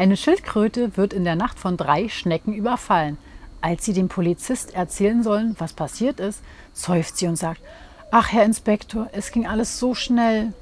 Eine Schildkröte wird in der Nacht von drei Schnecken überfallen. Als sie dem Polizist erzählen sollen, was passiert ist, seufzt sie und sagt, Ach, Herr Inspektor, es ging alles so schnell.